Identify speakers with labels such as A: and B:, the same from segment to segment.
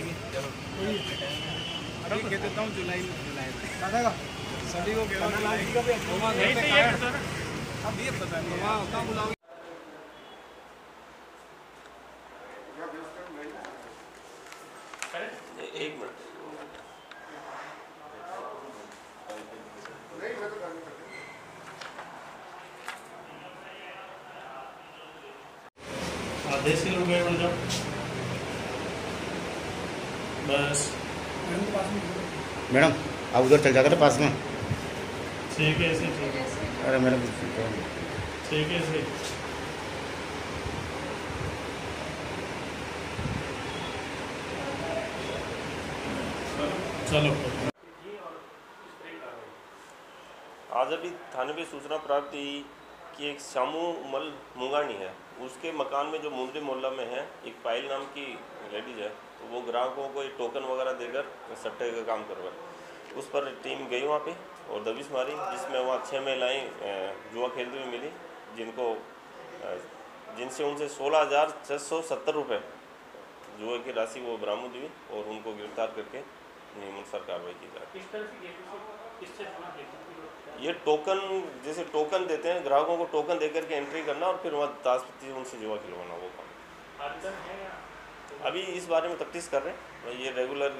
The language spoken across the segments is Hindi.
A: आएँगे अभी कह देता हूँ। जुलाई जुलाई में। सभी को कह रहा हूँ? अब ये पता नहीं है कहाँ बुलाओगे।
B: एक मिनट।
C: आधे लोग जाओ बस।
D: मैडम आप उधर चल जाकर पास में।
C: ठीक है ऐसे ठीक है
D: अरे मैडम
C: ठीक है ऐसे चलो।
B: आज अभी थाने पे सूचना प्राप्त हुई कि एक शामू मल मुंगानी है। उसके मकान में जो मुंदरी मोहल्ला में है, एक पायल नाम की लेडीज़ है तो वो ग्राहकों को एक टोकन वगैरह देकर सट्टे का काम करवाए उस पर टीम गई वहाँ पे और दबिश मारी, जिसमें वहाँ छः महिलाएँ जुआ खेलते हुए मिली, जिनको जिनसे उनसे सोलह हज़ार छः सौ सत्तर रुपये जुए की राशि वो बरामद हुई और उनको गिरफ़्तार करके नियमानुसार कार्रवाई की जा रही है ये टोकन जैसे टोकन देते हैं ग्राहकों को टोकन देकर के एंट्री करना और फिर वहाँ दास पत्ती उनसे जुआ खिलवाना वो काम। अभी इस बारे में तफ्तीश कर रहे हैं। ये रेगुलर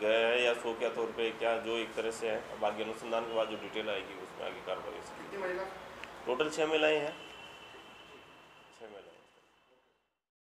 B: गया है या शो क्या तौर पे क्या जो एक तरह से है। बाकी अनुसंधान के बाद जो डिटेल आएगी उसमें आगे कार्रवाई टोटल छः महिलाएँ हैं।